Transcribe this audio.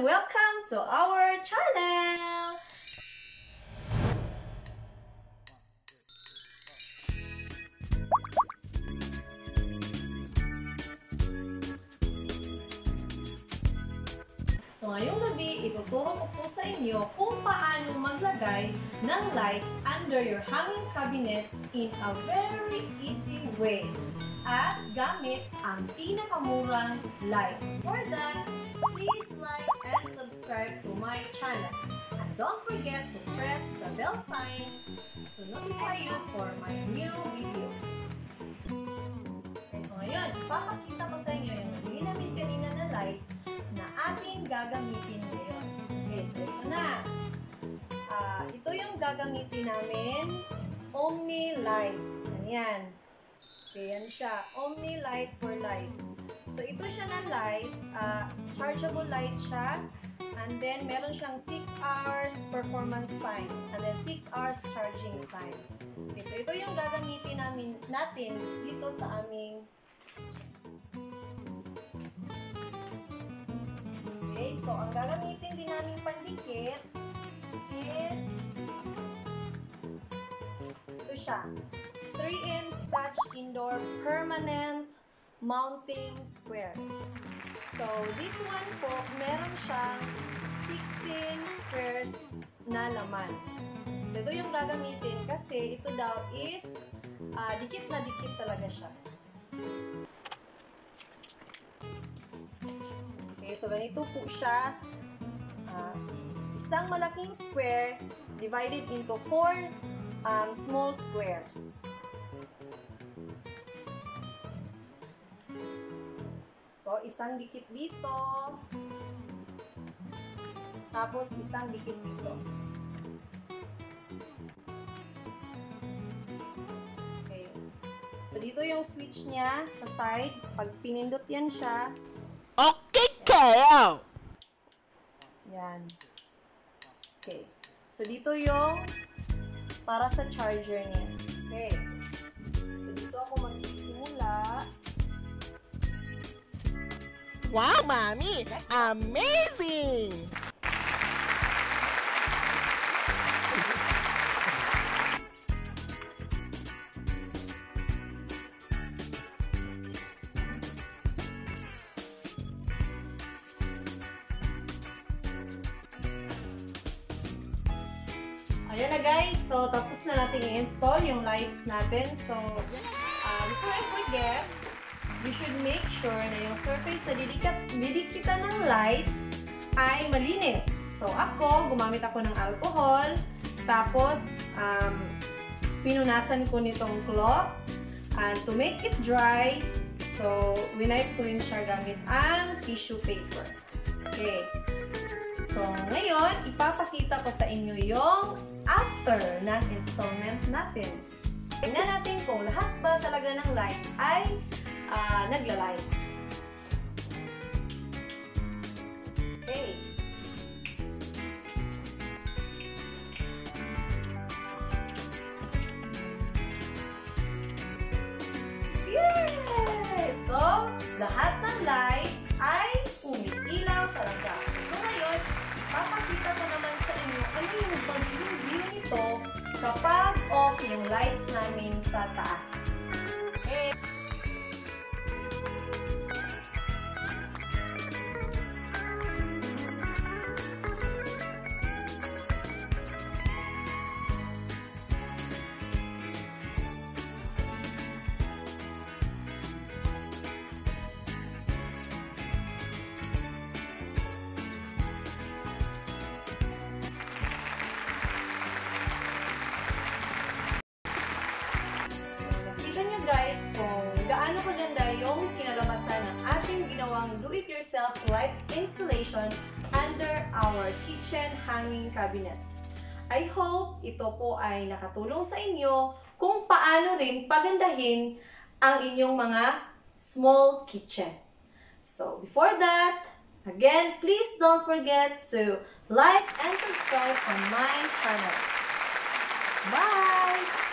Welcome to our channel! So ngayong gabi, ituturo ko po sa inyo kung paano maglagay ng lights under your hanging cabinets in a very easy way at gamit ang pinakamurang lights. For that, please like and subscribe to my channel. And don't forget to press the bell sign to notify you for my new videos. Gagamitin ngayon. Okay, so ito na. Ah, ito yung gagamitin namin, Omni Light. Yan. Okay, yan siya. Omni Light for Life. So, ito siya na light. ah, chargeable light siya. And then, meron siyang 6 hours performance time. And then, 6 hours charging time. Okay, so ito yung gagamitin namin, natin dito sa aming Okay, so ang gagamitin din namin pandikit is ito siya. 3M Scotch Indoor Permanent Mounting Squares. So, this one po, meron siyang 16 squares na laman. So, ito yung gagamitin kasi ito daw is ah, dikit na dikit talaga siya. So ganito po siya. Ah, isang malaking square divided into four um, small squares. So, isang dikit dito. Tapos, isang dikit dito. Okay. So, dito yung switch niya sa side. Pag pinindot yan siya, Kayo! Yan. Okay. So, dito yung para sa charger niya. Okay. So, dito ako magsisimula. Wow, Mami! Amazing! Ayan na guys. So, tapos na natin i-install yung lights natin. So, uh, before I forget, you should make sure na yung surface na didikat, didikitan ng lights ay malinis. So, ako, gumamit ako ng alcohol. Tapos, um, pinunasan ko nitong cloth. And to make it dry, so, winipe ko rin siya gamit ang tissue paper. Okay. So, ngayon, ipapakita ko sa inyo yung after na installment natin. Tingnan natin kung lahat ba talaga ng lights ay uh, nagla-light. Okay. Yay! So, lahat ng lights ay umiilaw talaga. Kapag off yung lights namin sa taas. Ginawang do-it-yourself light installation under our kitchen hanging cabinets. I hope ito po ay nakatulong sa inyo kung paano rin pagandahin ang inyong mga small kitchen. So, before that, again, please don't forget to like and subscribe on my channel. Bye!